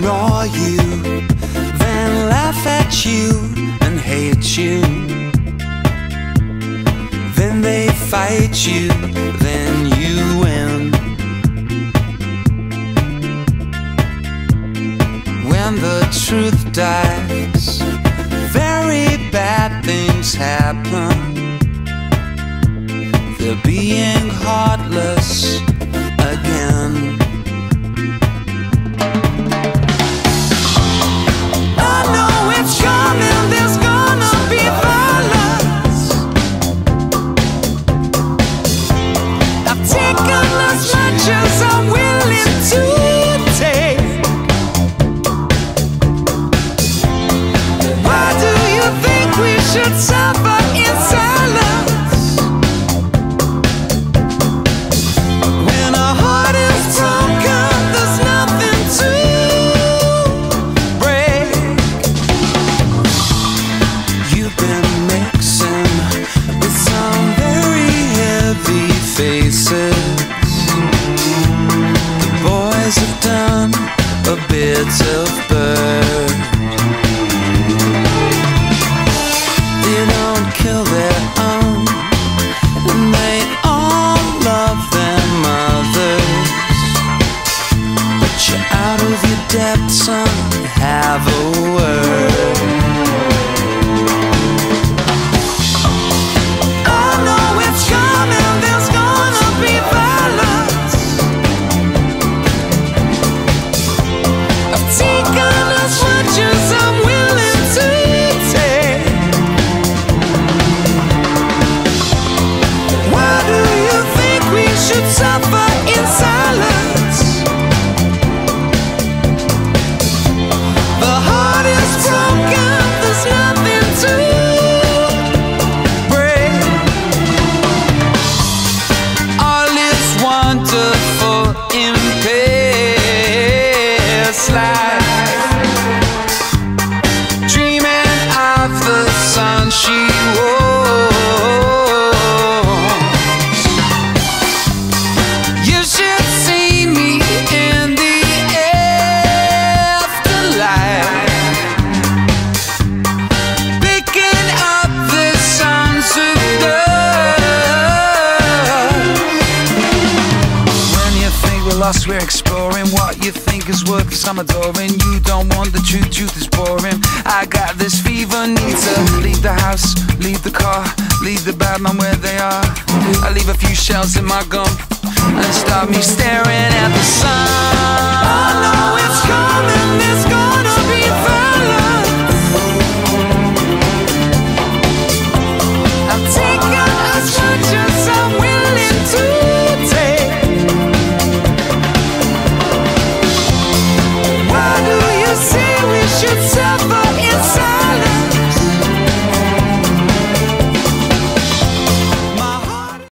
ignore you, then laugh at you and hate you. Then they fight you, then you win. When the truth dies, very bad things happen. They're being heartless a bit of bird. They don't kill their own, and they all love their mothers. But you're out of your depth, son. Have a we're exploring what you think is worth some adoring. You don't want the truth, truth is boring. I got this fever, need to leave the house, leave the car, leave the bad man where they are. I leave a few shells in my gum and start me staring at the sun.